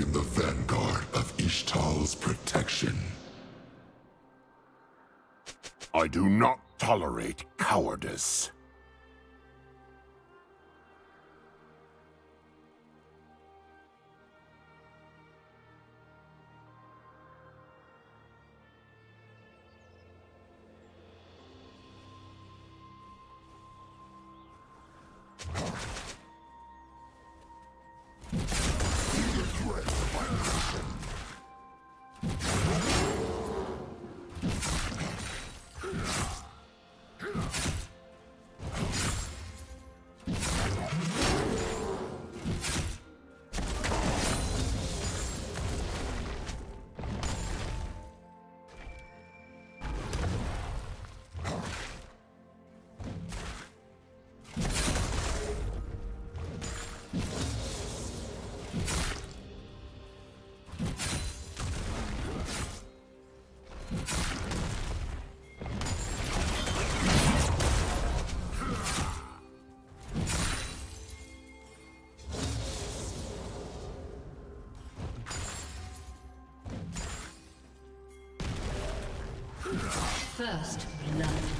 am the vanguard of Ixtal's protection. I do not tolerate cowardice. First blood.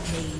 Rampage.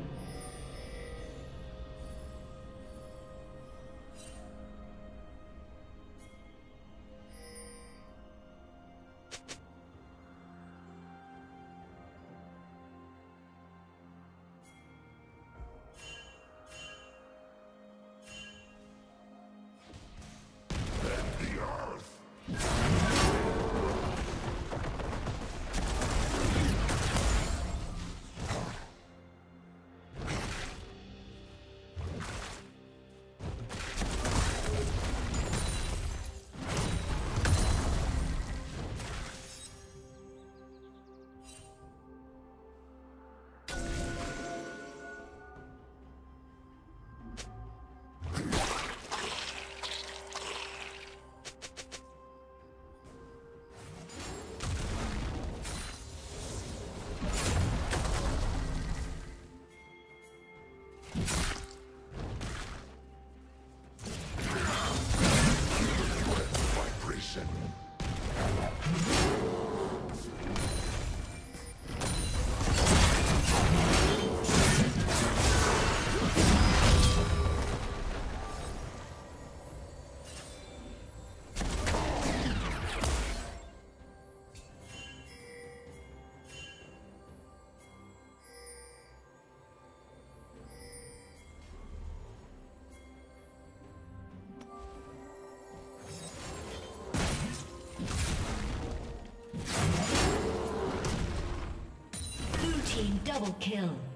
Double kill.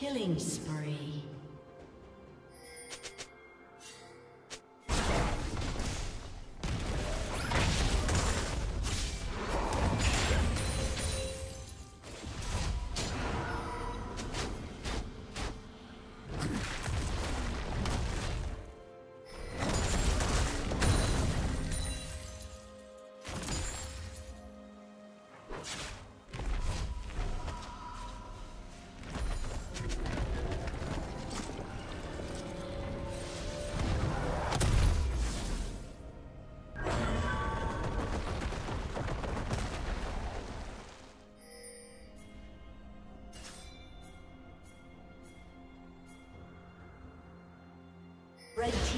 Killing spree.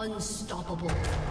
Unstoppable.